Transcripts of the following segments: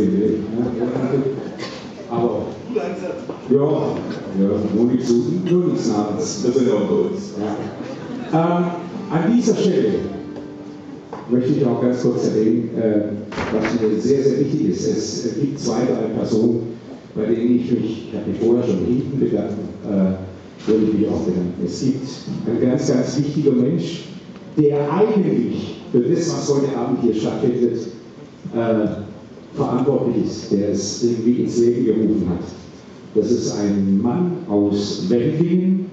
Idee. Aber, ja, ja, Moni zu, nur nichts Namens. Das sind ja auch. Ähm, an dieser Stelle möchte ich auch ganz kurz erwähnen, äh, was mir sehr, sehr wichtig ist. Es gibt zwei, drei Personen, bei denen ich mich, ich habe mich vorher schon hinten bedankt, äh, würde ich mich auch bedanken. Es gibt ein ganz, ganz wichtiger Mensch, der eigentlich für das, was heute Abend hier stattfindet, äh, verantwortlich ist, der es irgendwie ins Leben gerufen hat. Das ist ein Mann aus Wendlingen,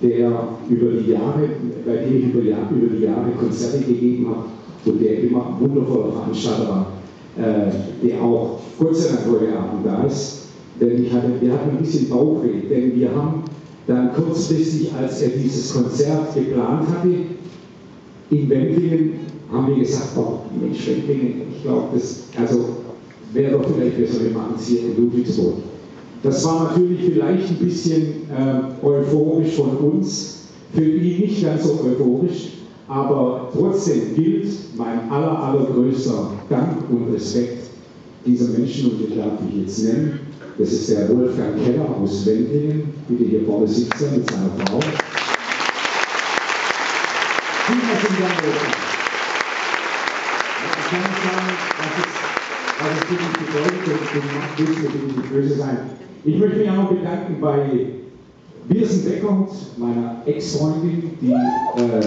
der über die Jahre, bei dem ich über, Jahr, über die Jahre Konzerte gegeben habe und der immer ein wundervoller Veranstalter war, äh, der auch Gott sei Dank heute Abend da ist. Denn ich hatte, wir hatten ein bisschen Bauchweh, denn wir haben dann kurzfristig, als er dieses Konzert geplant hatte, in Wendlingen haben wir gesagt, oh Mensch, Wendlingen, ich glaube, das also wäre doch vielleicht besser, wir machen hier in Ludwigsburg. Das war natürlich vielleicht ein bisschen äh, euphorisch von uns, für ihn nicht ganz so euphorisch, aber trotzdem gilt mein aller, allergrößter Dank und Respekt dieser Menschen, und ich darf mich jetzt nennen. Das ist der Wolfgang Keller aus Wendlingen, bitte hier vorne sitzt er mit seiner Frau. Vielen herzlichen Dank, Wolfgang. Ich kann sagen, was es, was es wirklich bedeutet, und du willst natürlich böse sein. Ich möchte mich auch noch bedanken bei Birsen Beckert, meiner Ex-Freundin, die äh,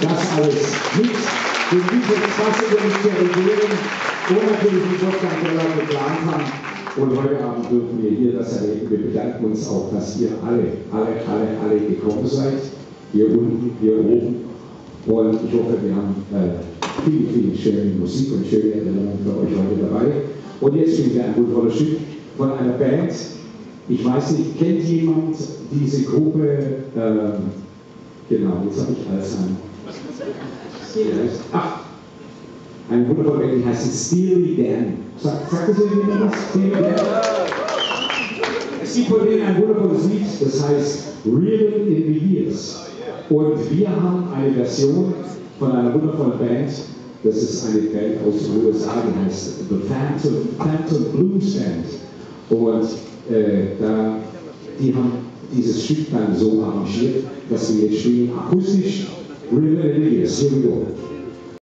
das alles mit den diese Klasse nicht dirigieren und natürlich die Wolfgang Keller geplant haben. Und heute Abend dürfen wir hier das erleben. Wir bedanken uns auch, dass ihr alle, alle, alle, alle gekommen seid. Hier unten, hier oben. Und ich hoffe, wir haben äh, viel, viel schöne Musik und schöne Erinnerungen für euch heute dabei. Und jetzt spielen wir ein wundervolles Stück von einer Band. Ich weiß nicht, kennt jemand diese Gruppe? Ähm, genau, jetzt habe ich Alzheimer. Ach, eine wundervolle Band, die heißt Steely Dan. Sagt, sagt das irgendjemand was? Steely Dan? Es gibt von denen ein wundervolles Lied, das heißt Reeling in the Years. Und wir haben eine Version von einer wundervollen Band, das ist eine Band aus den USA, die heißt The Phantom, Phantom Blues Band. Und äh, da, die haben dieses Stück dann so arrangiert, dass wir jetzt spielen akustisch the Here we go.